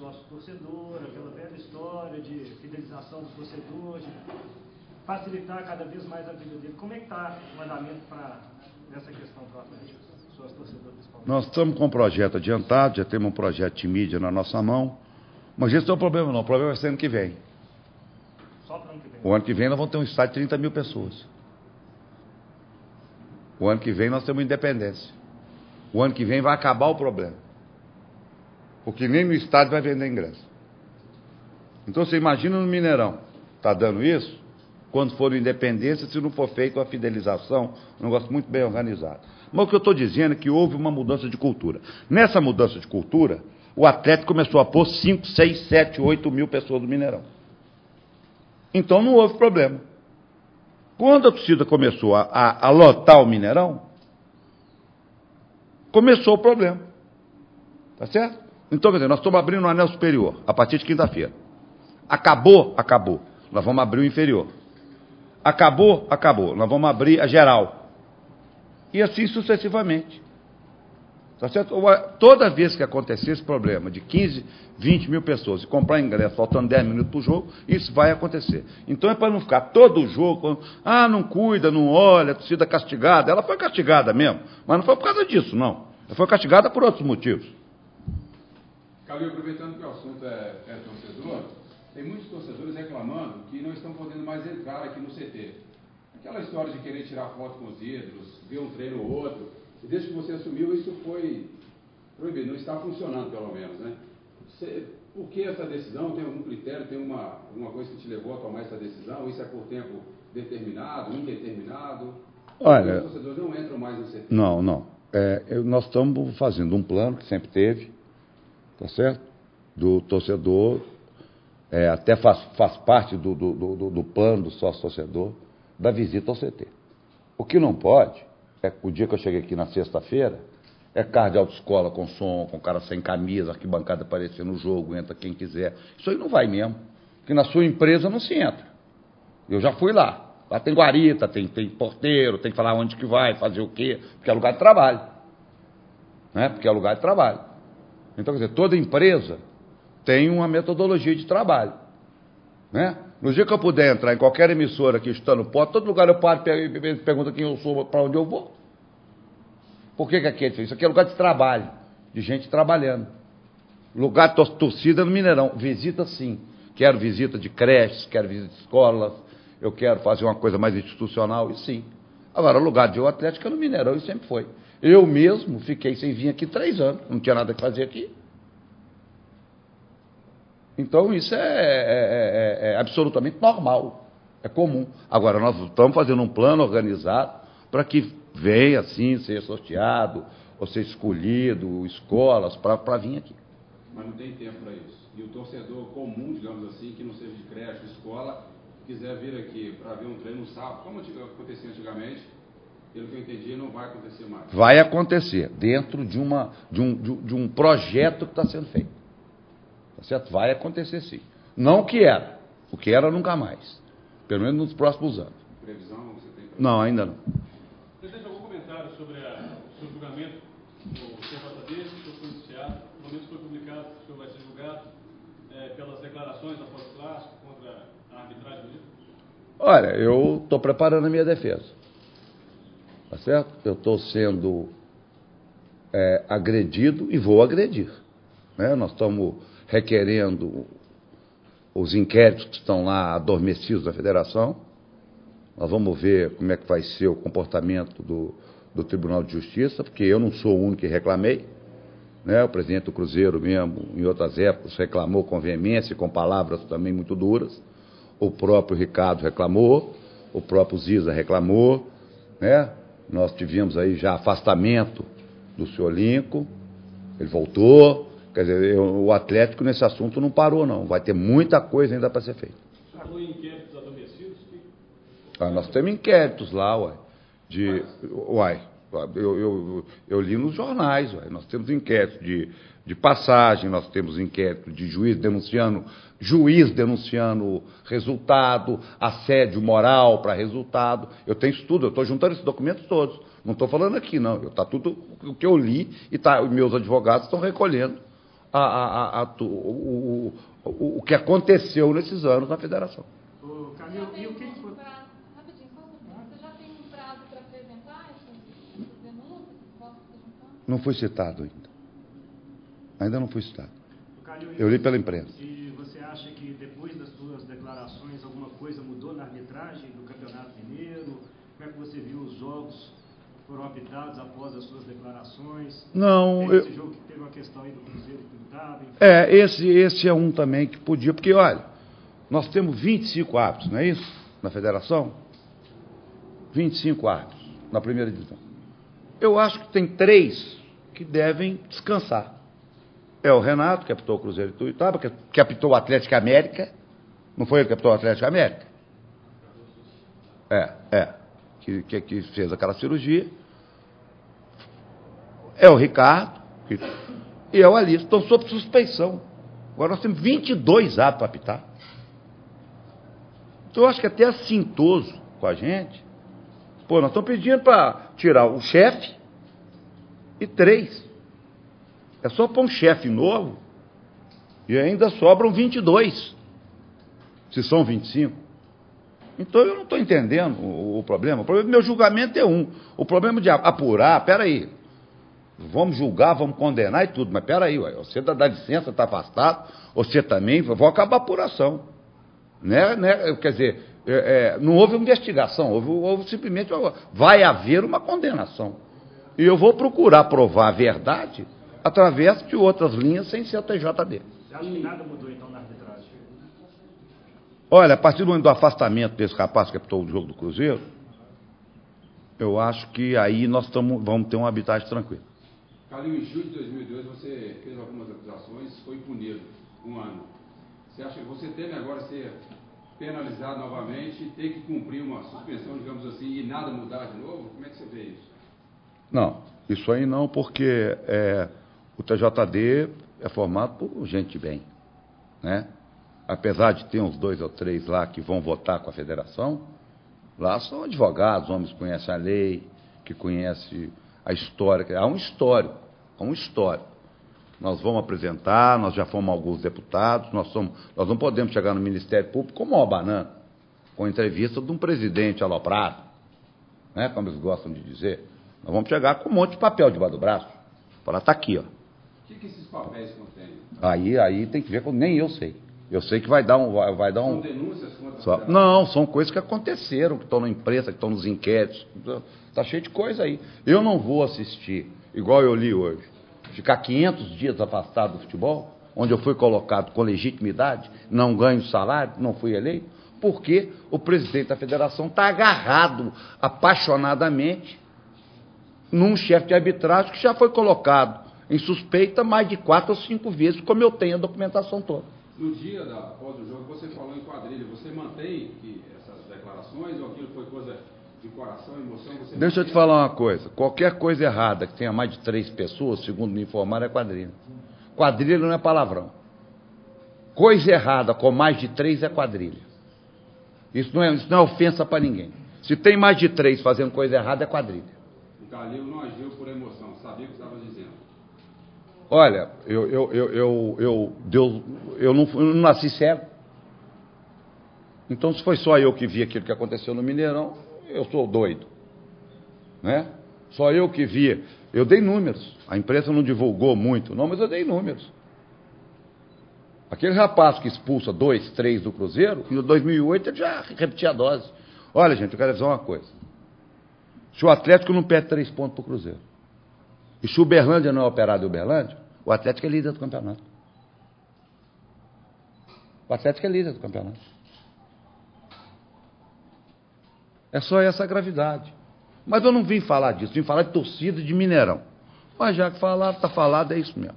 sócio-torcedor, aquela velha história de fidelização do torcedor, de facilitar cada vez mais a vida dele. Como é que está o andamento para nessa questão para o Atlético? Nós estamos com um projeto adiantado, já temos um projeto de mídia na nossa mão, mas esse não é o problema não, o problema é ser ano que vem. Só para o ano que vem? O ano que vem nós vamos ter um estádio de 30 mil pessoas. O ano que vem nós temos independência. O ano que vem vai acabar o problema. Porque nem no estádio vai vender ingresso. Então você imagina no Mineirão, está dando isso, quando for independência, se não for feita a fidelização, um negócio muito bem organizado. Mas o que eu estou dizendo é que houve uma mudança de cultura. Nessa mudança de cultura, o Atlético começou a pôr 5, 6, 7, 8 mil pessoas do Mineirão. Então não houve problema. Quando a torcida começou a, a, a lotar o Mineirão, começou o problema. Tá certo? Então, quer dizer, nós estamos abrindo o anel superior a partir de quinta-feira. Acabou, acabou. Nós vamos abrir o inferior. Acabou, acabou. Nós vamos abrir a geral. E assim sucessivamente. Tá certo? Toda vez que acontecer esse problema de 15, 20 mil pessoas e comprar ingresso faltando 10 minutos para o jogo, isso vai acontecer. Então é para não ficar todo o jogo, ah, não cuida, não olha, a torcida castigada. Ela foi castigada mesmo, mas não foi por causa disso, não. Ela foi castigada por outros motivos. Calil, aproveitando que o assunto é, é torcedor, tem muitos torcedores reclamando que não estão podendo mais entrar aqui no CT. Aquela história de querer tirar foto com os ídolos, ver um treino ou outro. E desde que você assumiu, isso foi proibido, não está funcionando, pelo menos, né? Você, por que essa decisão? Tem algum critério, tem uma, alguma coisa que te levou a tomar essa decisão? Isso é por tempo determinado, indeterminado? Olha... Os torcedores não entram mais no CT. Não, não. É, nós estamos fazendo um plano que sempre teve, tá certo? Do torcedor, é, até faz, faz parte do, do, do, do plano do sócio-torcedor, da visita ao CT. O que não pode é, o dia que eu cheguei aqui na sexta-feira, é carro de autoescola com som, com cara sem camisa, arquibancada aparecendo no jogo, entra quem quiser. Isso aí não vai mesmo. Porque na sua empresa não se entra. Eu já fui lá. Lá tem guarita, tem, tem porteiro, tem que falar onde que vai, fazer o quê, porque é lugar de trabalho. Né? Porque é lugar de trabalho. Então, quer dizer, toda empresa tem uma metodologia de trabalho. Né? No dia que eu puder entrar em qualquer emissora aqui estando pó, todo lugar eu paro e pergunto quem eu sou, para onde eu vou. Por que, que aqui é diferente? Isso aqui é lugar de trabalho, de gente trabalhando. Lugar de torcida no Mineirão. Visita sim. Quero visita de creches, quero visita de escolas, eu quero fazer uma coisa mais institucional, e sim. Agora, o lugar de Atlético é no Mineirão e sempre foi. Eu mesmo fiquei sem vir aqui três anos, não tinha nada que fazer aqui. Então isso é, é, é, é, absolutamente normal, é comum. Agora, nós estamos fazendo um plano organizado para que venha, assim, ser sorteado, ou ser escolhido, escolas, para vir aqui. Mas não tem tempo para isso. E o torcedor comum, digamos assim, que não seja de creche, escola, quiser vir aqui para ver um treino no sábado, como acontecia antigamente, pelo que eu entendi, não vai acontecer mais. Vai acontecer, dentro de, uma, de, um, de um projeto que está sendo feito. Tá certo? Vai acontecer sim. Não o que era. O que era nunca mais. Pelo menos nos próximos anos. Previsão você tem? Previsão? Não, ainda não. Presidente, algum comentário sobre a, o seu julgamento do CJD, o senhor foi noticiado, no momento foi publicado, o senhor vai ser julgado é, pelas declarações após o clássico contra a arbitragem do Olha, eu estou preparando a minha defesa. Tá certo? Eu estou sendo é, agredido e vou agredir. Né? Nós estamos requerendo os inquéritos que estão lá adormecidos da federação. Nós vamos ver como é que vai ser o comportamento do, do Tribunal de Justiça, porque eu não sou o único que reclamei. Né? O presidente do Cruzeiro mesmo, em outras épocas, reclamou com veemência, com palavras também muito duras. O próprio Ricardo reclamou, o próprio Ziza reclamou. Né? Nós tivemos aí já afastamento do senhor Lincoln, ele voltou, Quer dizer, o Atlético nesse assunto não parou, não. Vai ter muita coisa ainda para ser feita. Ah, nós temos inquéritos lá, uai. De, uai, eu, eu, eu li nos jornais, uai. Nós temos inquéritos de, de passagem, nós temos inquérito de juiz denunciando, juiz denunciando resultado, assédio moral para resultado. Eu tenho tudo, eu estou juntando esses documentos todos. Não estou falando aqui, não. Está tudo o que eu li e tá, meus advogados estão recolhendo a, a, a, o, o, o que aconteceu nesses anos na federação. Ô, Camilo, e o que que foi? Rapidinho, só um pouquinho. Você já tem um prazo para apresentar essas denúncias? Posso perguntar? Não fui citado ainda. Ainda não fui citado. Calil, Eu li pela imprensa. E você acha que depois das suas declarações alguma coisa mudou na arbitragem do Campeonato Mineiro? Como é que você viu os jogos que foram apitados após as suas declarações? Não, Teve eu- esse jogo que teve uma questão aí do Cruzeiro estava, enfim. É, esse, esse é um também que podia, porque olha, nós temos 25 árbitros, não é isso? Na federação? 25 árbitros na primeira divisão. Eu acho que tem três que devem descansar. É o Renato, que apitou o Cruzeiro de Tuiutaba, que, que apitou o Atlético América. Não foi ele que apitou o Atlético América? É, é. Que, que, que fez aquela cirurgia. É o Ricardo, que e é o Alice. Estão sob suspeição. Agora nós temos 22 atos para apitar. Então eu acho que até assintoso com a gente. Pô, nós estamos pedindo para tirar o chefe e três. É só pôr um chefe novo e ainda sobram 22. Se são 25. Então eu não estou entendendo o, o problema. O problema do meu julgamento é um. O problema de apurar, peraí. Vamos julgar, vamos condenar e tudo, mas peraí, ué, você dá, dá licença, está afastado, você também, vou acabar a apuração. Né, né, quer dizer, é, é, não houve investigação, houve, houve simplesmente, vai haver uma condenação. E eu vou procurar provar a verdade através de outras linhas sem ser a TJD. Você acha que nada mudou então na arbitragem? Olha, a partir do momento do afastamento desse rapaz que apitou o jogo do Cruzeiro, eu acho que aí nós tamo, vamos ter uma arbitragem tranquila. Calil, em julho de 2002 você fez algumas acusações, foi punido um ano. Você acha que você teme agora ser penalizado novamente e ter que cumprir uma suspensão, digamos assim, e nada mudar de novo? Como é que você vê isso? Não, isso aí não, porque é, o TJD é formado por gente bem. Né? Apesar de ter uns dois ou três lá que vão votar com a federação, lá são advogados, homens que conhecem a lei, que conhecem a história. Há um histórico, há um histórico. Nós vamos apresentar, nós já fomos alguns deputados, nós, somos, nós não podemos chegar no Ministério Público como uma banana, com entrevista de um presidente aloprado, né, como eles gostam de dizer. Nós vamos chegar com um monte de papel debaixo do braço. Falar, está aqui, ó. O que, que esses papéis contêm? Aí, aí tem que ver com. Nem eu sei. Eu sei que vai dar um. Vai, vai dar São um denúncias contra só- não, são coisas que aconteceram, que estão na imprensa, que estão nos inquéritos. Está cheio de coisa aí. Eu não vou assistir, igual eu li hoje, ficar 500 dias afastado do futebol, onde eu fui colocado com legitimidade, não ganho salário, não fui eleito, porque o presidente da federação está agarrado apaixonadamente num chefe de arbitragem que já foi colocado em suspeita mais de quatro ou cinco vezes, como eu tenho a documentação toda. No dia da, após o jogo, você falou em quadrilha. Você mantém que essas declarações ou aquilo foi coisa de coração, emoção? Você Deixa eu te mantém? falar uma coisa. Qualquer coisa errada que tenha mais de três pessoas, segundo me informaram, é quadrilha. Quadrilha não é palavrão. Coisa errada com mais de três é quadrilha. Isso não é, isso não é ofensa para ninguém. Se tem mais de três fazendo coisa errada, é quadrilha. Calil não agiu por emoção, sabia o que estava dizendo. Olha, eu, eu, eu, eu, eu, Deus, eu, não, eu não nasci cego. Então, se foi só eu que vi aquilo que aconteceu no Mineirão, eu sou doido. Né? Só eu que vi. Eu dei números. A imprensa não divulgou muito, não, mas eu dei números. Aquele rapaz que expulsa dois, três do Cruzeiro, em 2008 ele já repetia a dose. Olha, gente, eu quero dizer uma coisa. Se o Atlético não perde três pontos para o Cruzeiro, e se o Uberlândia não é operado em Uberlândia, o Atlético é líder do campeonato. O Atlético é líder do campeonato. É só essa gravidade. Mas eu não vim falar disso, vim falar de torcida de Mineirão. Mas já que falar, está falado, é isso mesmo.